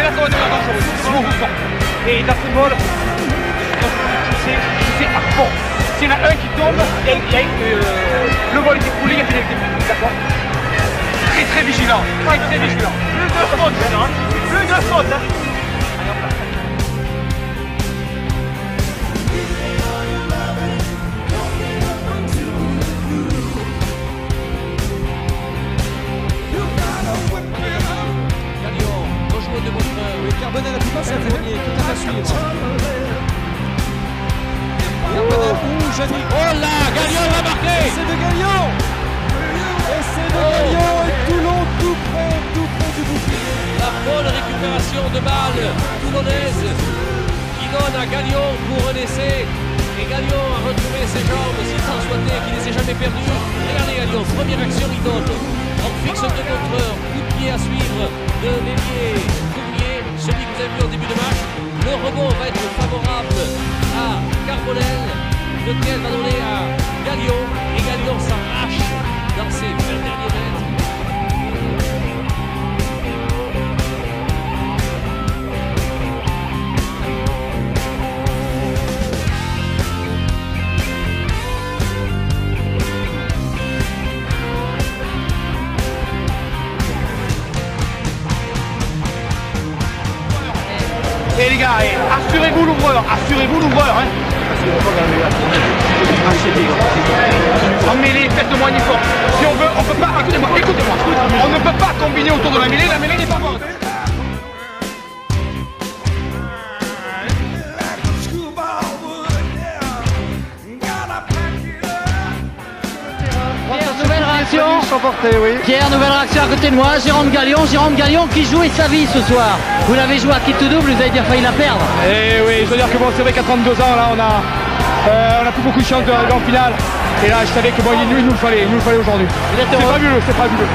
C'est là va Et c'est à fond. S'il y en un qui tombe, euh, le vol est écroulé, il y a des buts. D'accord Très très vigilant. Très très vigilant. Plus de fautes. Hein. Plus de fautes. Fournier, tout à suivre. Oh là, Galion va marquer C'est de Galion Et c'est de Galion et Toulon tout près, tout près du bouclier. La bonne récupération de balle toulonnaise qui donne à Galion pour un essai. Et Galion a retrouvé ses jambes, s'il s'en souhaitait, qu'il ne s'est jamais perdu. Regardez Galion, première action, il donne. On fixe deux contreurs, coup de pied à suivre de l'ailier lequel va donner à Galion. Et Galion s'arrache dans ses 20 derniers. Et les gars, assurez-vous Si on veut, on peut pas, écoutez-moi, écoutez-moi. On ne peut pas combiner autour de la mêlée, la mêlée n'est pas bonne. Pierre, nouvelle réaction. Pierre, nouvelle réaction à côté de moi. Jérôme Gallion. Jérôme Gallion qui jouait sa vie ce soir. Vous l'avez joué à qui tout double, vous avez bien failli la perdre. Et oui, je veux dire que bon, c'est vrai qu'à 32 ans, là, on a, euh, on a plus beaucoup de chance de- d'en finale. Et là, je savais que bon, il nous, il nous le fallait, il nous le fallait aujourd'hui. C'est fabuleux, c'est fabuleux.